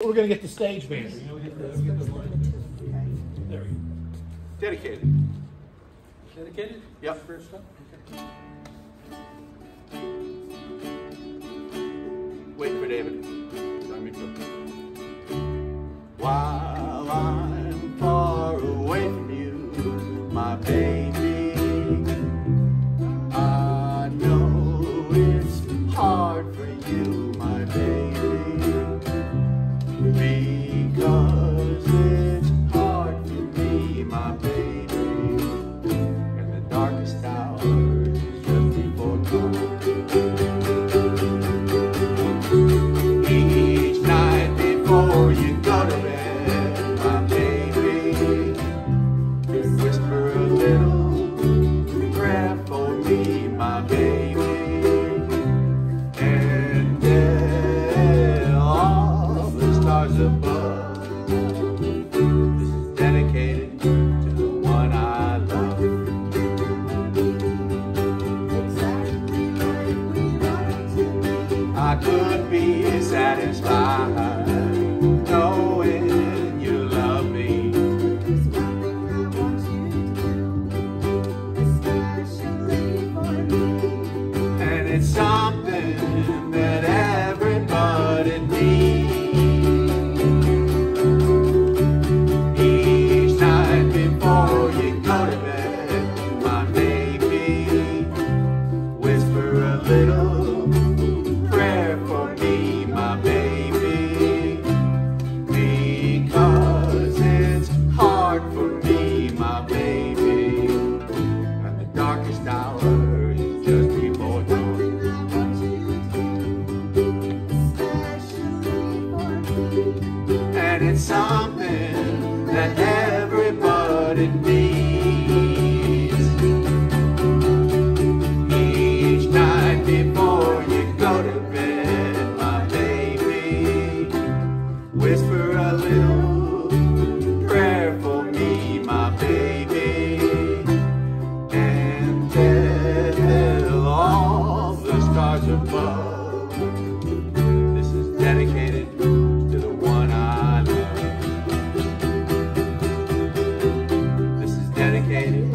We're gonna get the stage band. You know, we get the- we get the- There we go. Dedicated. Dedicated? Yep. First up? Wait for David. Let me put- While I'm far away from you, my baby, I know it's hard for you, my baby, my baby, and all the stars above. This is dedicated to the one I love. Exactly we to be. I could be satisfied And it's something that everybody needs. This is dedicated to the one I love. This is dedicated